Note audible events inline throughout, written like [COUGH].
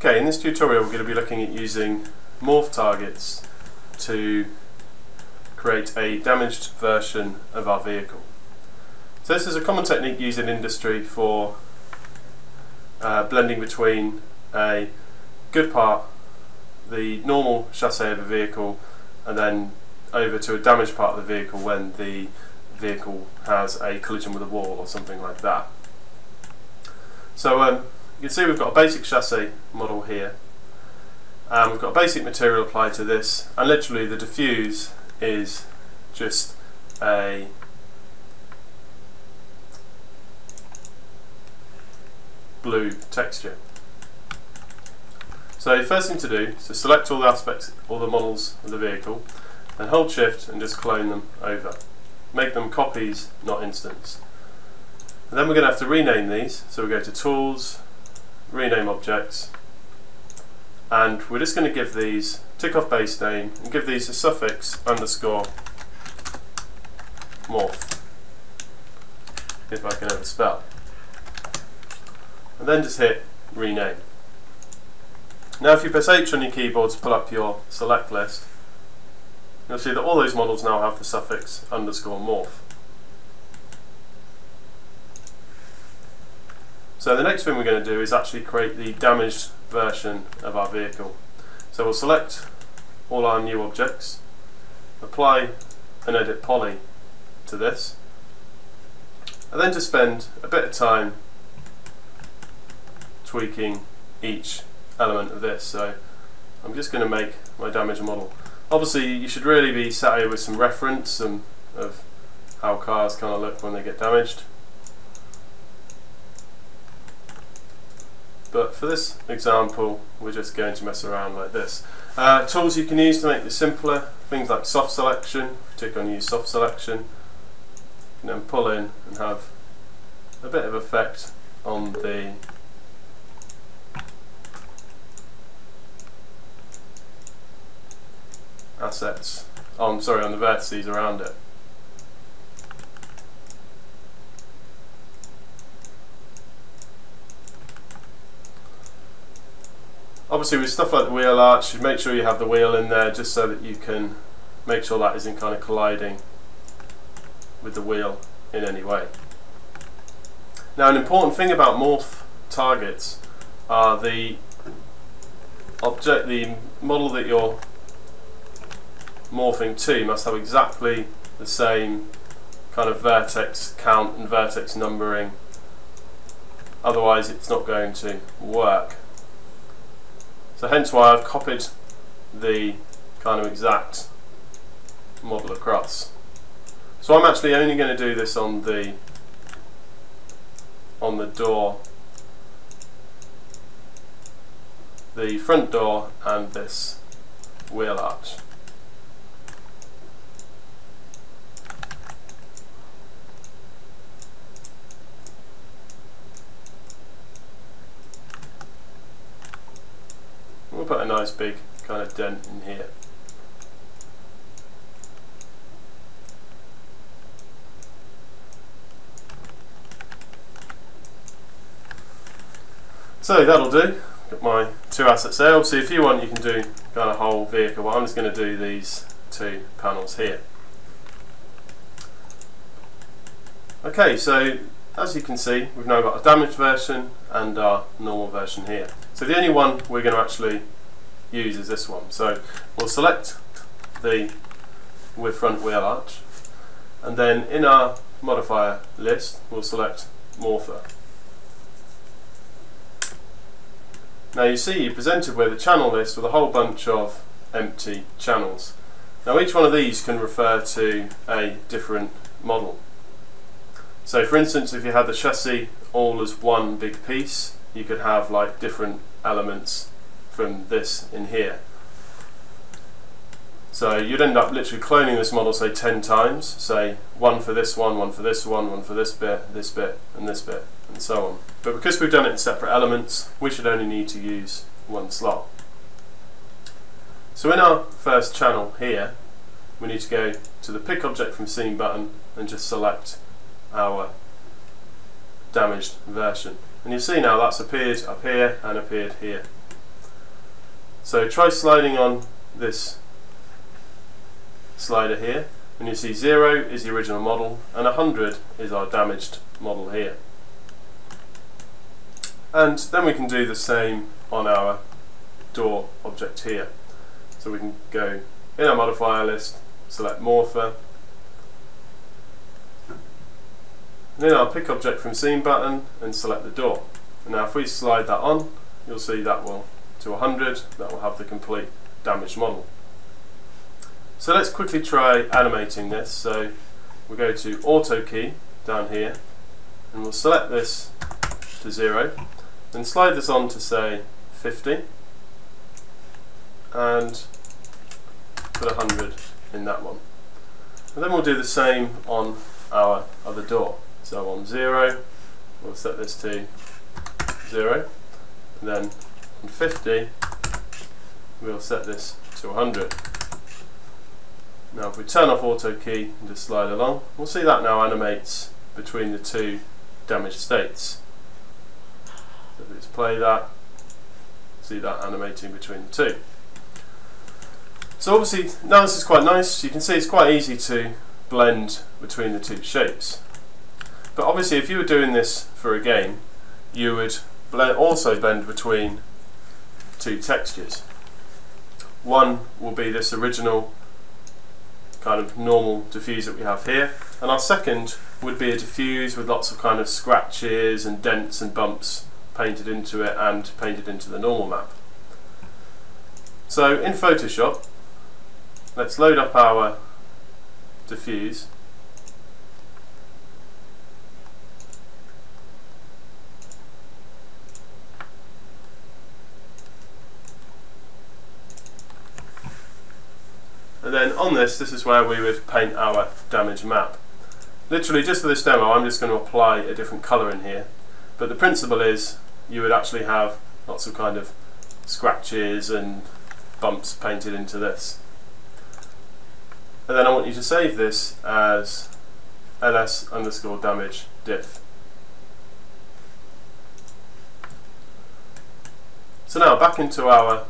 Okay, in this tutorial we're going to be looking at using morph targets to create a damaged version of our vehicle. So this is a common technique used in industry for uh, blending between a good part, the normal chassis of a vehicle, and then over to a damaged part of the vehicle when the vehicle has a collision with a wall or something like that. So um, you can see we've got a basic chassis model here. Um, we've got a basic material applied to this, and literally the diffuse is just a blue texture. So the first thing to do is to select all the aspects, all the models of the vehicle, and hold shift and just clone them over. Make them copies, not instances. And then we're going to have to rename these, so we go to Tools, rename objects. And we're just going to give these tick off base name and give these a suffix underscore morph. If I can ever spell. And then just hit rename. Now if you press H on your keyboard to pull up your select list you'll see that all those models now have the suffix underscore morph So the next thing we're going to do is actually create the damaged version of our vehicle. So we'll select all our new objects, apply an edit poly to this, and then to spend a bit of time tweaking each element of this. So I'm just going to make my damaged model. Obviously you should really be sat here with some reference of how cars kind of look when they get damaged. But for this example we're just going to mess around like this. Uh, tools you can use to make this simpler, things like soft selection, click on use soft selection, and then pull in and have a bit of effect on the assets, oh, sorry, on the vertices around it. Obviously with stuff like the wheel arch, you make sure you have the wheel in there just so that you can make sure that isn't kind of colliding with the wheel in any way. Now an important thing about morph targets are the object, the model that you're morphing to must have exactly the same kind of vertex count and vertex numbering otherwise it's not going to work. So hence why I've copied the kind of exact model across. So I'm actually only going to do this on the on the door, the front door and this wheel arch. Nice big kind of dent in here. So that'll do. Got my two assets there. Obviously if you want you can do kind of whole vehicle, but I'm just going to do these two panels here. Okay, so as you can see, we've now got a damaged version and our normal version here. So the only one we're going to actually use is this one. So we'll select the with front wheel arch and then in our modifier list we'll select morpher. Now you see you're presented with a channel list with a whole bunch of empty channels. Now each one of these can refer to a different model. So for instance, if you had the chassis all as one big piece, you could have like different elements from this in here. So you'd end up literally cloning this model say 10 times, say one for this one, one for this one, one for this bit, this bit, and this bit, and so on. But because we've done it in separate elements, we should only need to use one slot. So in our first channel here, we need to go to the pick object from scene button and just select our damaged version. And you see now that's appeared up here and appeared here. So try sliding on this slider here and you see 0 is the original model and 100 is our damaged model here. And then we can do the same on our door object here. So we can go in our modifier list, select Morpher, and then our pick object from scene button and select the door. And now if we slide that on, you'll see that will to 100, that will have the complete damaged model. So let's quickly try animating this. So we'll go to Auto key down here, and we'll select this to 0, then slide this on to say 50, and put 100 in that one. And then we'll do the same on our other door. So on 0, we'll set this to 0, and then on 50, we'll set this to 100. Now if we turn off auto key and just slide along, we'll see that now animates between the two damaged states. So let's play that, see that animating between the two. So obviously now this is quite nice, you can see it's quite easy to blend between the two shapes. But obviously if you were doing this for a game, you would also blend between two textures. One will be this original kind of normal diffuse that we have here. And our second would be a diffuse with lots of kind of scratches and dents and bumps painted into it and painted into the normal map. So in Photoshop, let's load up our diffuse on this, this is where we would paint our damage map. Literally, just for this demo, I'm just going to apply a different colour in here. But the principle is, you would actually have lots of kind of scratches and bumps painted into this. And then I want you to save this as ls underscore damage diff. So now back into our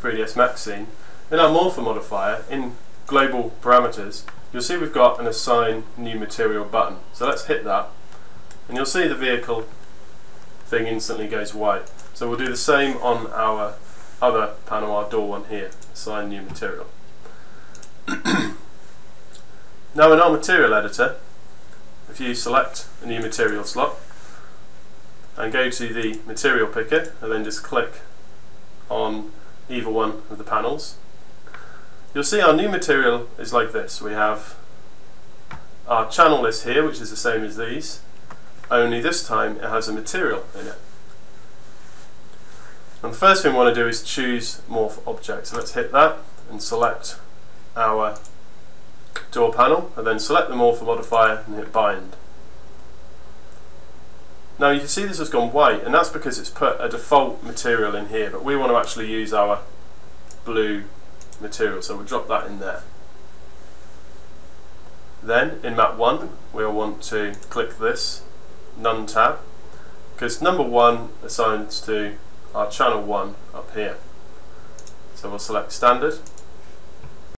3ds Max scene. In our Morpher modifier, in global parameters, you'll see we've got an assign new material button. So let's hit that, and you'll see the vehicle thing instantly goes white. So we'll do the same on our other panel, our door one here, assign new material. [COUGHS] now in our material editor, if you select a new material slot and go to the material picker and then just click on either one of the panels You'll see our new material is like this. We have our channel list here, which is the same as these, only this time it has a material in it. And the first thing we want to do is choose morph object. So let's hit that and select our door panel and then select the morph modifier and hit bind. Now you can see this has gone white and that's because it's put a default material in here but we want to actually use our blue material, so we'll drop that in there. Then in map 1 we'll want to click this none tab because number 1 assigns to our channel 1 up here. So we'll select standard